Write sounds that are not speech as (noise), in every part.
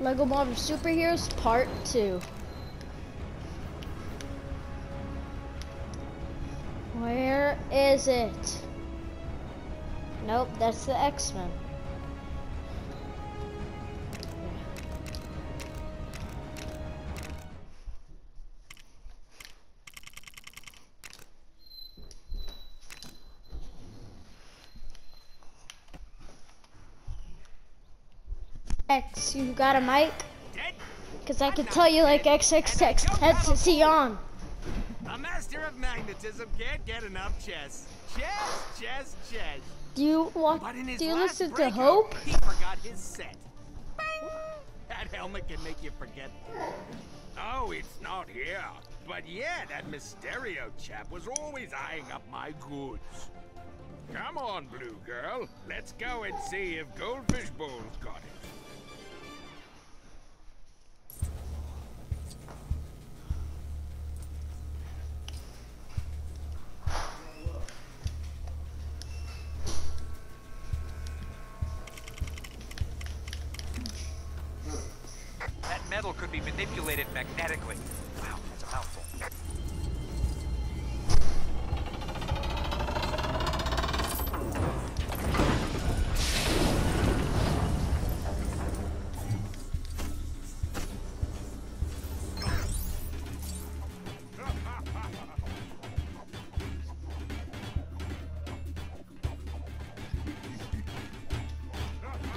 Lego Marvel Superheroes Part 2. Where is it? Nope, that's the X-Men. X, you got a mic? Because I can tell you like XXX headset on. A master of magnetism can't get enough chess. Chess, chess, chess. Do you want? But in his Do you listen to Hope? He forgot his set. That helmet can make you forget. Oh, it's not here. But yeah, that Mysterio chap was always eyeing up my goods. Come on, Blue Girl. Let's go and see if Goldfish Bones got it.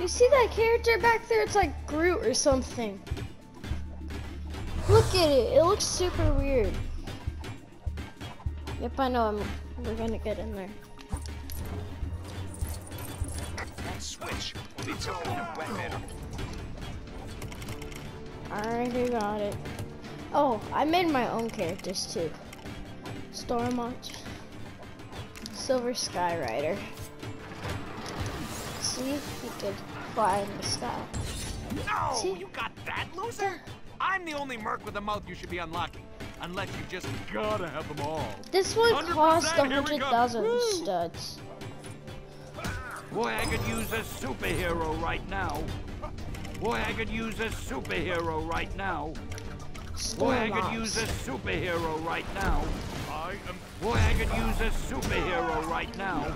You see that character back there? It's like Groot or something. Look at it. It looks super weird. Yep, I know. I'm, we're gonna get in there. Switch. Alright, got it. Oh, I made my own characters too. Stormwatch. Silver Sky Rider. See, he could fly in the sky. No! See? You got that, loser? I'm the only merc with a mouth you should be unlocking. Unless you just gotta have them all. This one 100%, cost a here we hundred go. thousand Woo! studs. Boy, I could use a superhero right now. Boy, I could use a superhero right now. Boy, I could use a superhero right now. I am Boy, I could use a superhero right now.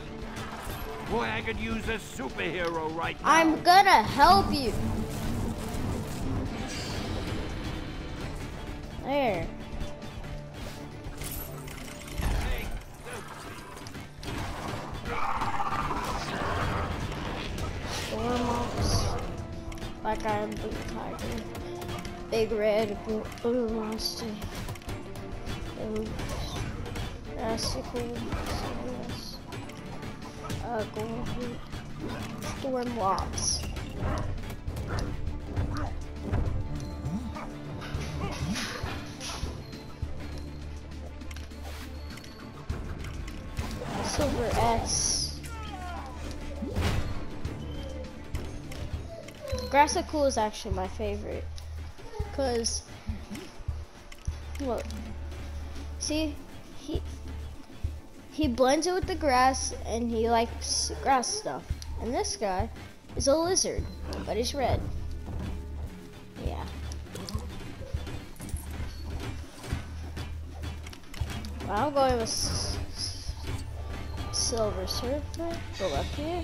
Boy, I could use a superhero right now. I'm gonna help you. There. Stormox. Like I'm Blue Tiger. Big Red Blue, blue Monster. Blue. Rassicle. Uh, Gold. Stormwatch. Silver S. Grassicool is actually my favorite. Cause look. See? He blends it with the grass and he likes grass stuff. And this guy is a lizard, but he's red. Yeah. Well, I'm going with Silver Surfer. Go up here.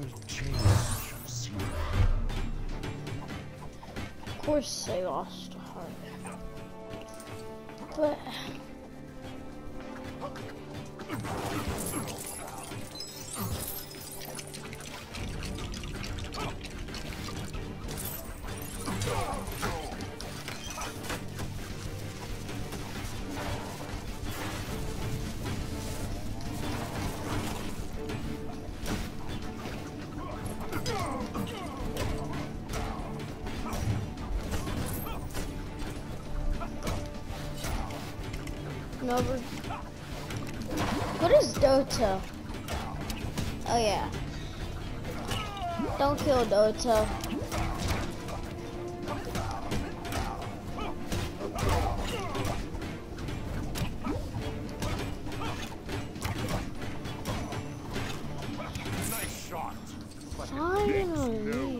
Of course, I lost a heart. But Never. What is Dota? Oh yeah. Don't kill Dota. Nice shot. Finally.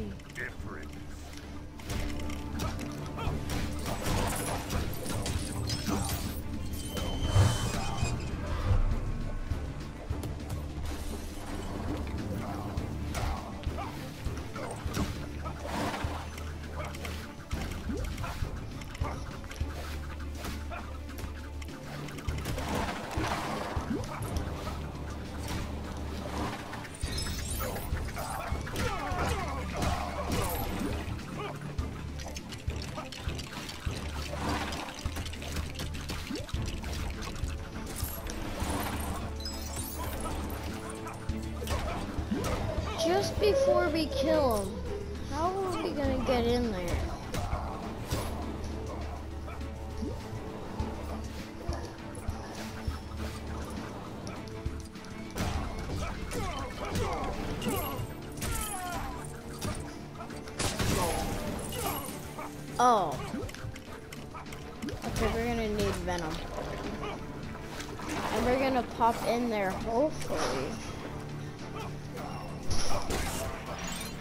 Just before we kill him, how are we gonna get in there? Oh. Okay, we're gonna need Venom. And we're gonna pop in there, hopefully.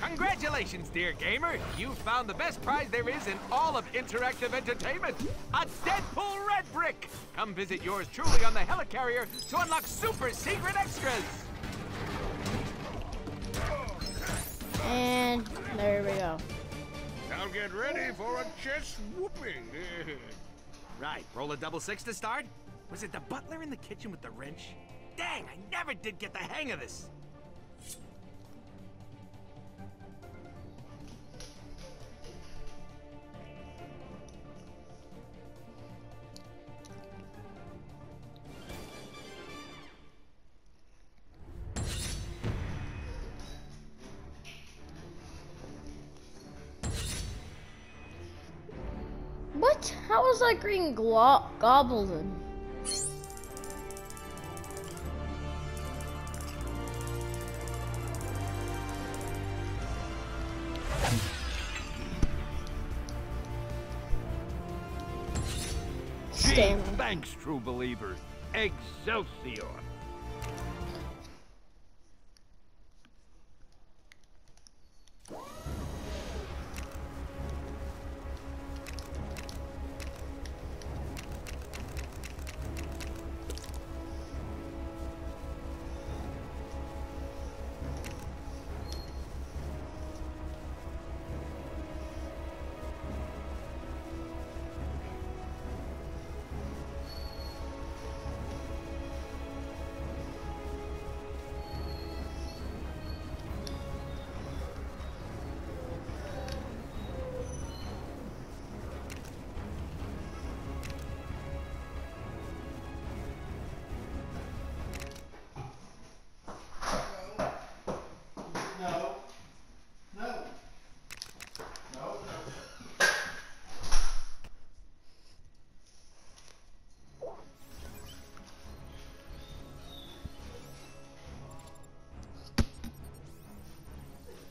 Congratulations, dear gamer! You found the best prize there is in all of interactive entertainment a Deadpool Red Brick! Come visit yours truly on the Helicarrier to unlock super secret extras! And there we go. Now get ready for a chest whooping. (laughs) Right, roll a double six to start? Was it the butler in the kitchen with the wrench? Dang, I never did get the hang of this! Green glo- goblin? Gee, thanks, true believer. Excelsior.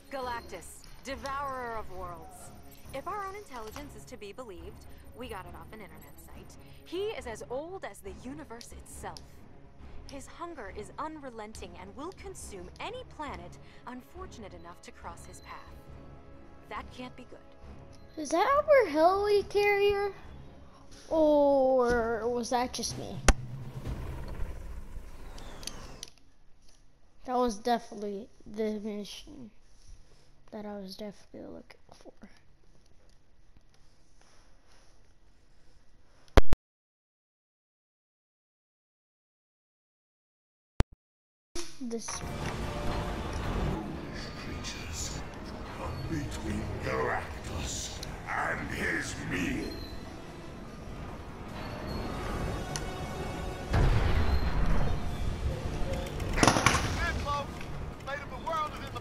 Galactus, devourer of worlds. If our own intelligence is to be believed, we got it off an internet site. He is as old as the universe itself. His hunger is unrelenting and will consume any planet unfortunate enough to cross his path. That can't be good. Is that our helicarrier? Or was that just me? That was definitely the mission that I was definitely looking for. This Creatures come between and his meal.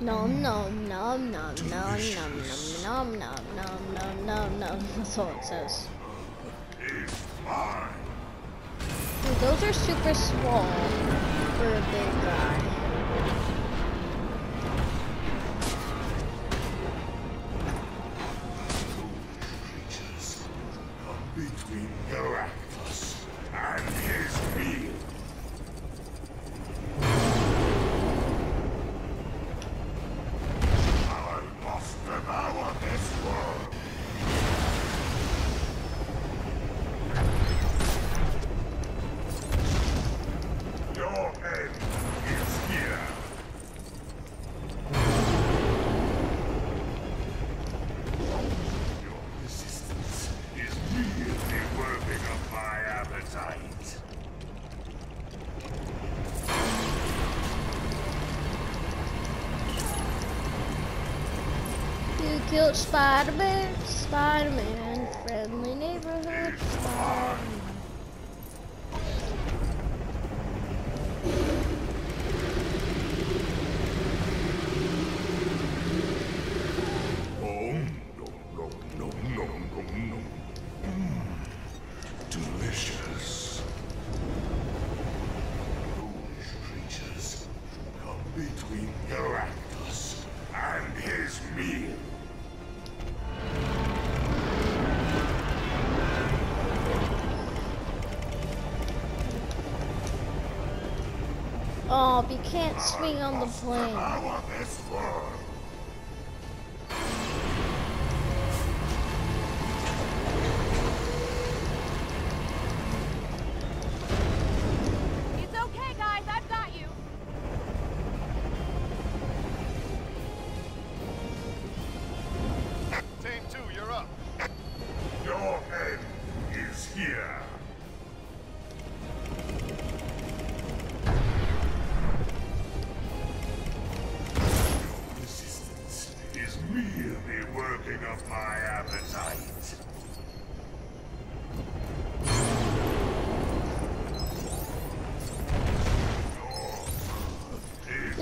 No nom, nom, nom, nom, nom. Nom nom nom nom nom nom nom. That's all it says. Dude, those are super small for a big guy. Between Galactus killed Spider-Man, Spider-Man, friendly neighborhood Spider-Man. You can't swing on the plane.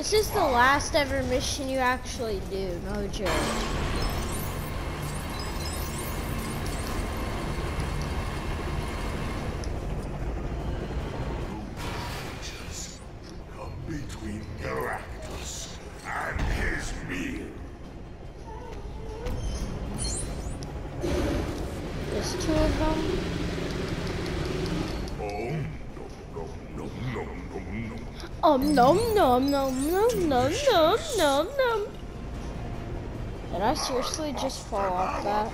This is the last ever mission you actually do, no joke. Creatures come between Galactus and his meal. There's two of them. Oh, no, no, no, no, no, no. Um, nom nom nom nom nom nom nom. Did I seriously just fall off that?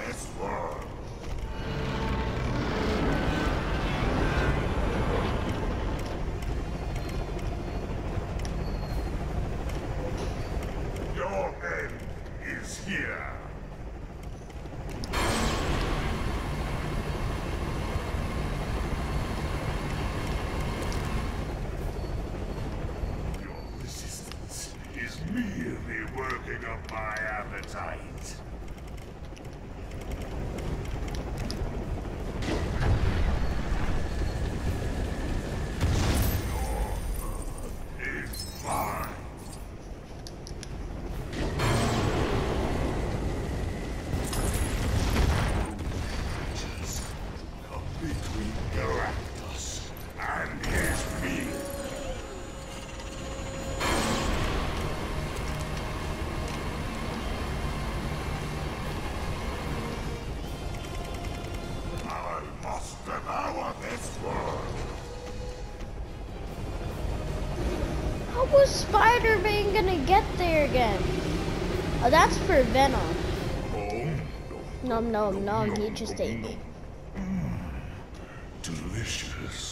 How was Spider-Man gonna get there again? Oh, that's for Venom. Nom nom nom, he just ate me. Mm, delicious.